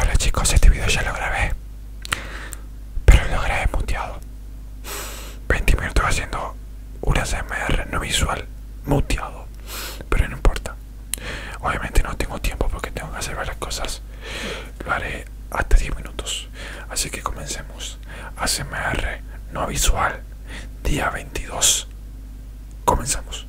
Hola chicos, este video ya lo grabé. Pero lo grabé muteado. 20 minutos haciendo un ASMR no visual muteado. Pero no importa. Obviamente no tengo tiempo porque tengo que hacer varias cosas. Lo haré hasta 10 minutos. Así que comencemos. ASMR no visual. Día 22. Comenzamos.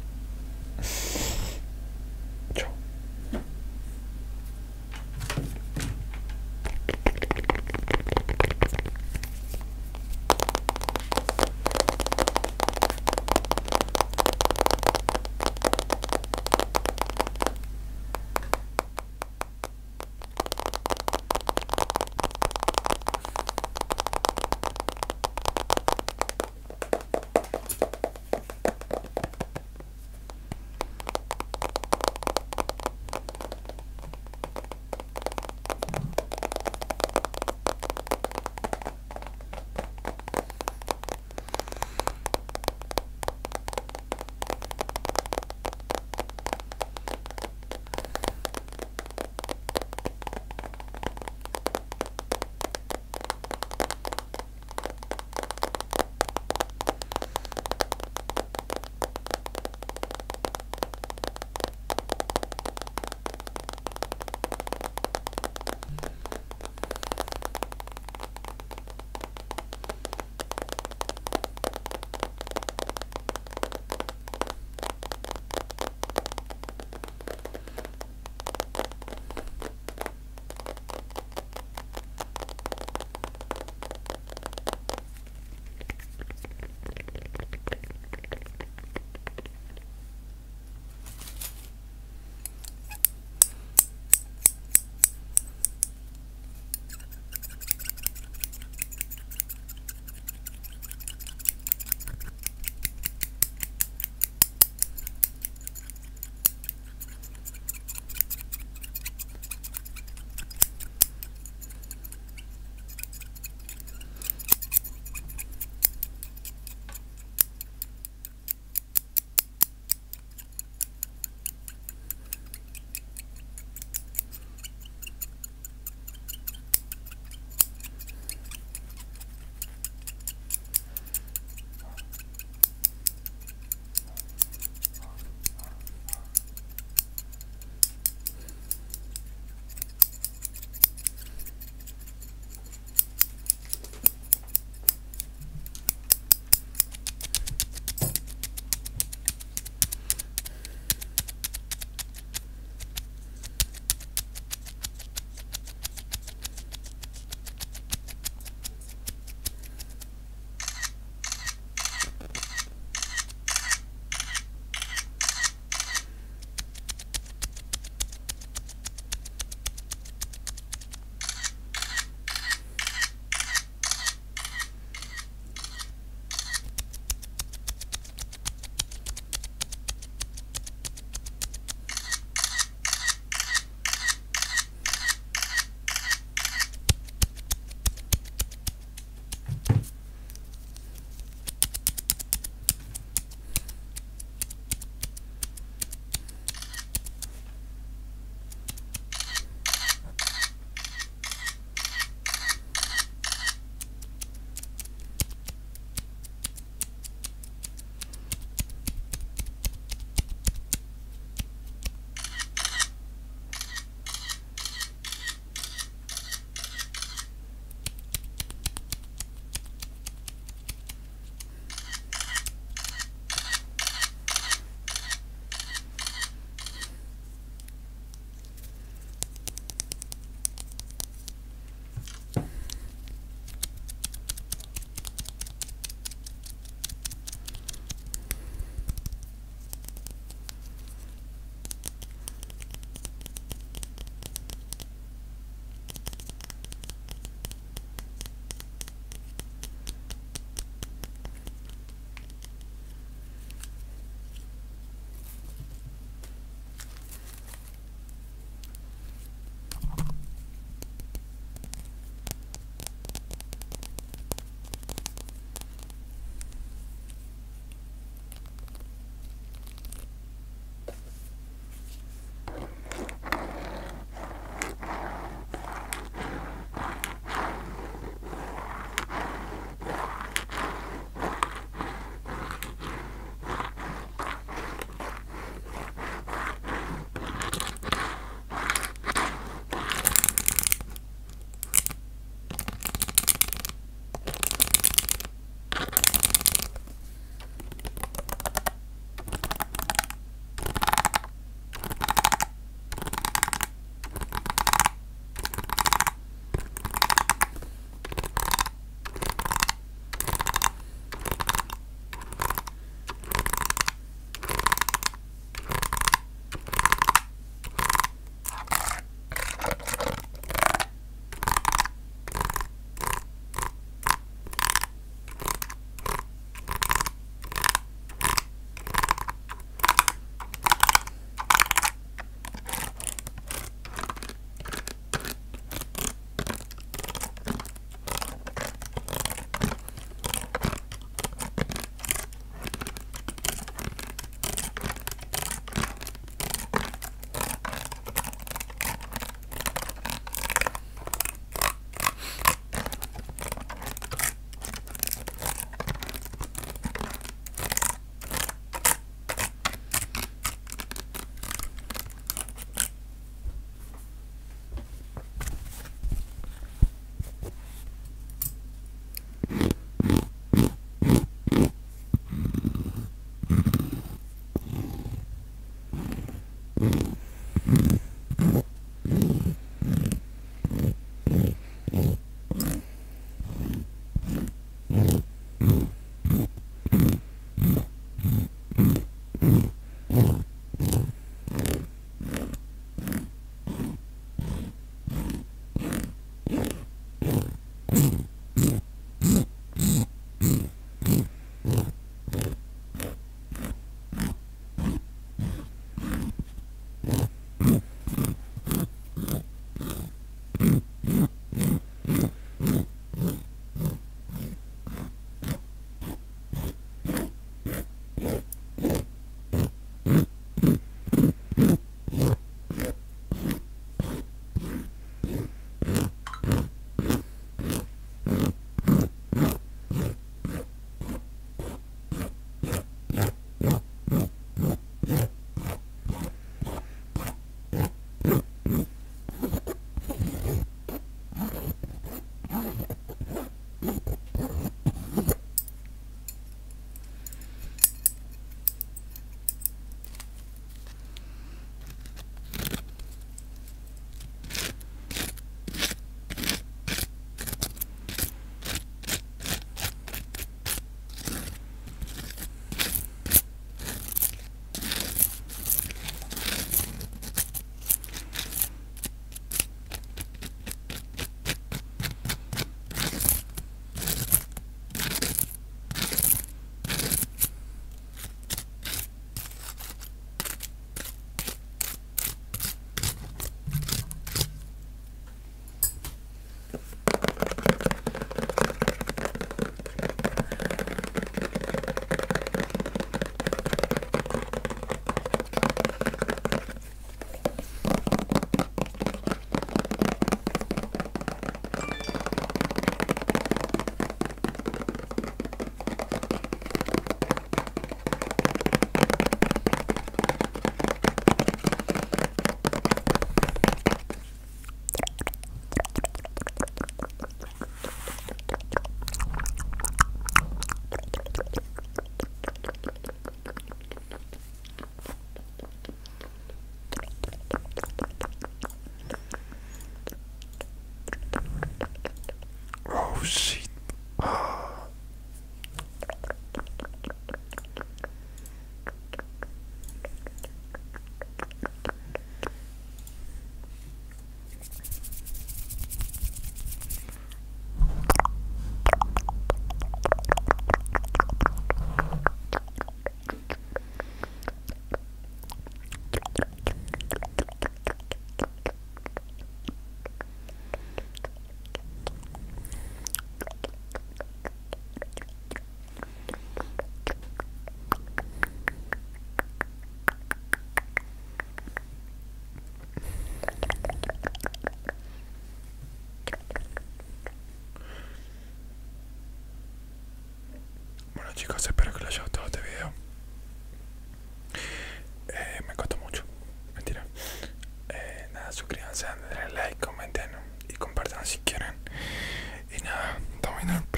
Yep.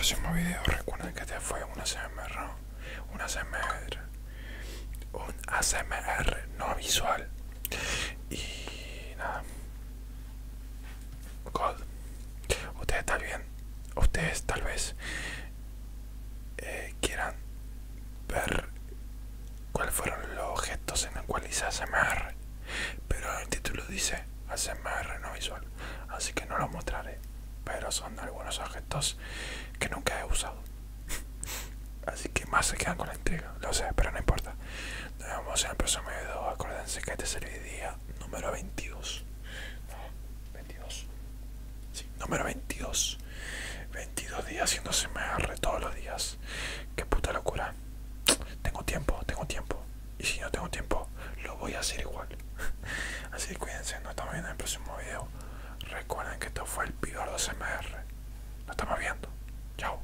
Próximo video. Recuerden que este fue un ASMR, un ASMR, un ASMR no visual. Y nada, God, ustedes tal bien, ustedes tal vez eh, quieran ver cuáles fueron los objetos en los cuales hice ASMR, pero el título dice ASMR no visual, así que no lo mostraré, pero son algunos objetos que nunca he usado. Así que más se quedan con la intriga, lo sé, pero no importa. Nos vemos en el próximo video. Acuérdense que este es el día número 22. No, 22. Sí, número 22. 22 días haciendo CMR todos los días. Qué puta locura. Tengo tiempo, tengo tiempo. Y si no tengo tiempo, lo voy a hacer igual. Así que cuídense, nos estamos viendo en el próximo video. Recuerden que esto fue el Pibardo CMR. Nos estamos viendo. Ciao.